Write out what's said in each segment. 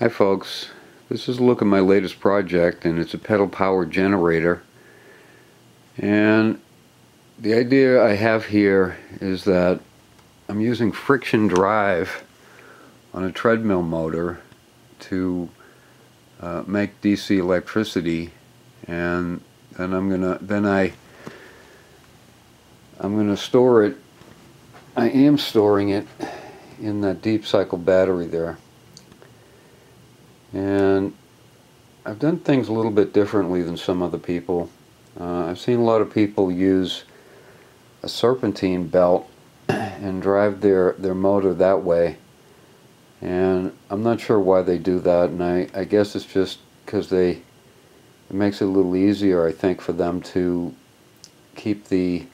Hi folks, this is a look at my latest project and it's a pedal power generator. And the idea I have here is that I'm using friction drive on a treadmill motor to uh, make DC electricity and then I'm gonna then I I'm gonna store it I am storing it in that deep cycle battery there and I've done things a little bit differently than some other people. Uh, I've seen a lot of people use a serpentine belt and drive their, their motor that way. And I'm not sure why they do that, and I, I guess it's just because they it makes it a little easier, I think, for them to keep the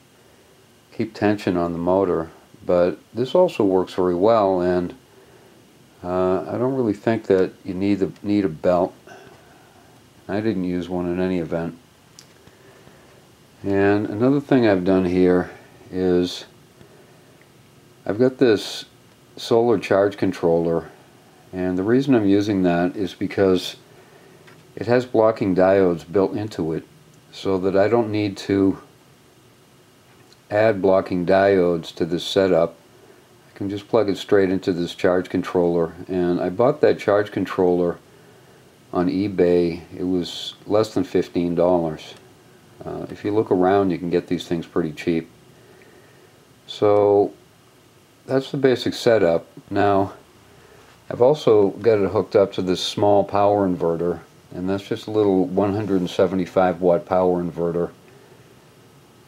keep tension on the motor. But this also works very well, and uh, I don't really think that you need a, need a belt. I didn't use one in any event. And another thing I've done here is I've got this solar charge controller and the reason I'm using that is because it has blocking diodes built into it so that I don't need to add blocking diodes to this setup can just plug it straight into this charge controller. And I bought that charge controller on eBay. It was less than $15 uh, if you look around you can get these things pretty cheap. So that's the basic setup. Now I've also got it hooked up to this small power inverter and that's just a little 175 watt power inverter.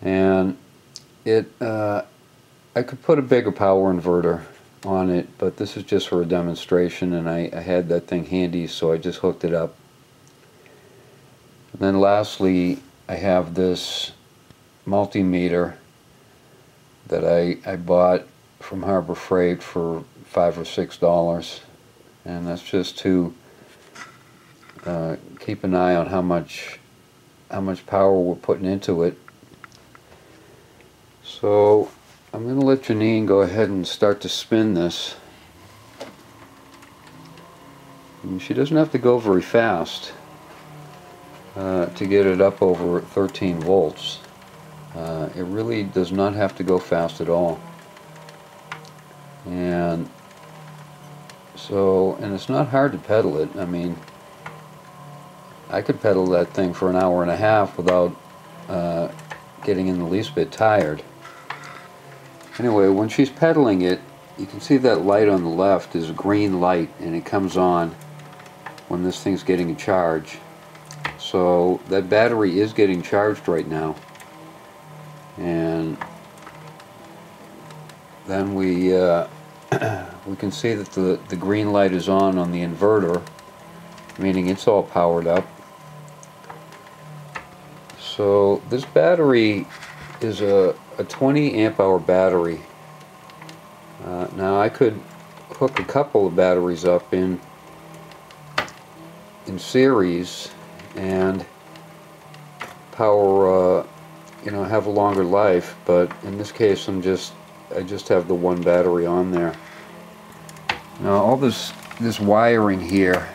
And it uh, I could put a bigger power inverter on it, but this is just for a demonstration and I, I had that thing handy so I just hooked it up. And then lastly, I have this multimeter that I, I bought from Harbor Freight for five or six dollars and that's just to uh, keep an eye on how much how much power we're putting into it so I'm going to let Janine go ahead and start to spin this. And she doesn't have to go very fast uh, to get it up over 13 volts. Uh, it really does not have to go fast at all. And so, and it's not hard to pedal it. I mean, I could pedal that thing for an hour and a half without uh, getting in the least bit tired. Anyway, when she's pedaling it, you can see that light on the left is a green light and it comes on when this thing's getting a charge. So that battery is getting charged right now. And then we uh, we can see that the, the green light is on on the inverter, meaning it's all powered up. So this battery is a a 20 amp hour battery. Uh, now I could hook a couple of batteries up in in series and power uh, you know have a longer life but in this case I'm just I just have the one battery on there now all this this wiring here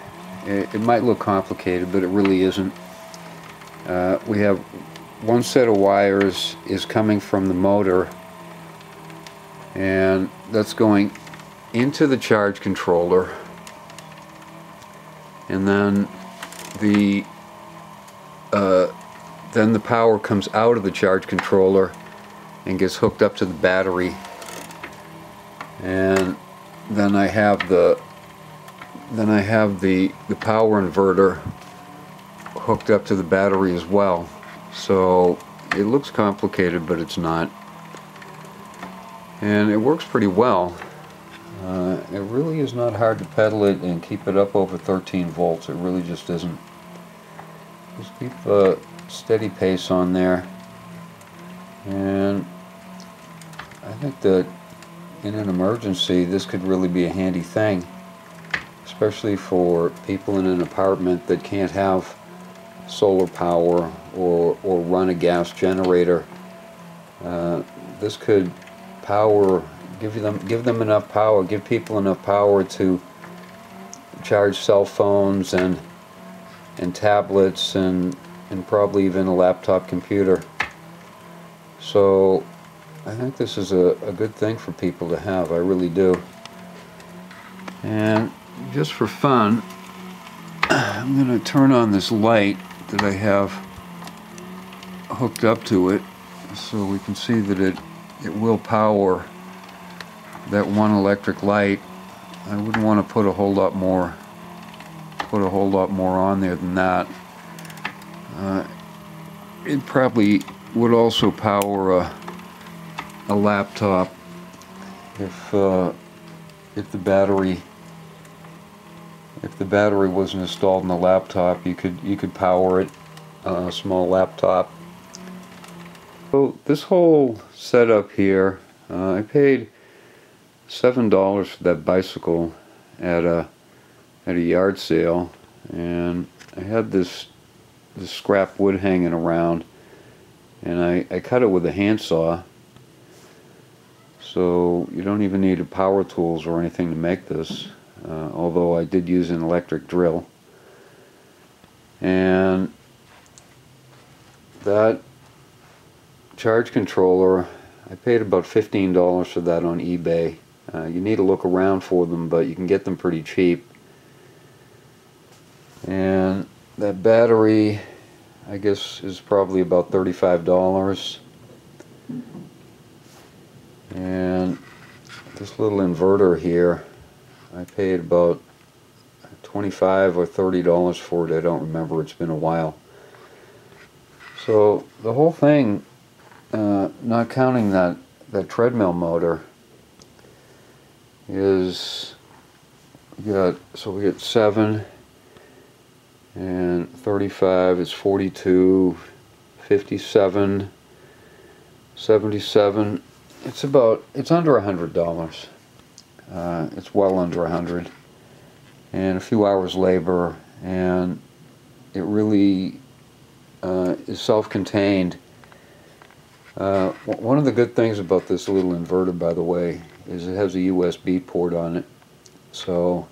it, it might look complicated but it really isn't uh, we have one set of wires is coming from the motor and that's going into the charge controller and then the uh, then the power comes out of the charge controller and gets hooked up to the battery. And then I have the then I have the the power inverter hooked up to the battery as well so it looks complicated, but it's not. And it works pretty well. Uh, it really is not hard to pedal it and keep it up over 13 volts. It really just isn't. Just keep a steady pace on there. And I think that in an emergency, this could really be a handy thing. Especially for people in an apartment that can't have solar power or, or run a gas generator. Uh, this could power, give them, give them enough power, give people enough power to charge cell phones and and tablets and and probably even a laptop computer. So I think this is a, a good thing for people to have, I really do. And just for fun, I'm going to turn on this light that I have hooked up to it so we can see that it, it will power that one electric light. I wouldn't want to put a whole lot more put a whole lot more on there than that. Uh, it probably would also power a, a laptop if uh, if the battery if the battery wasn't installed in the laptop you could you could power it uh, a small laptop. So this whole setup here uh, I paid seven dollars for that bicycle at a at a yard sale and I had this this scrap wood hanging around and I, I cut it with a handsaw. So you don't even need power tools or anything to make this uh, although I did use an electric drill. And that charge controller I paid about $15 for that on eBay. Uh, you need to look around for them but you can get them pretty cheap. And that battery I guess is probably about $35 and this little inverter here I paid about 25 or 30 dollars for it. I don't remember. It's been a while. So the whole thing uh, not counting that that treadmill motor is we got so we get 7 and 35 is 42 57 77 it's about it's under a hundred dollars uh, it's well under a hundred and a few hours labor and it really uh, is self-contained uh, one of the good things about this little inverter by the way is it has a USB port on it so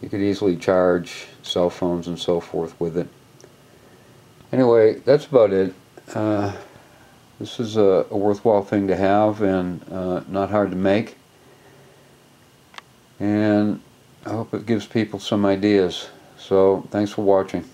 you could easily charge cell phones and so forth with it. Anyway, that's about it. Uh, this is a, a, worthwhile thing to have and uh, not hard to make. And I hope it gives people some ideas. So, thanks for watching.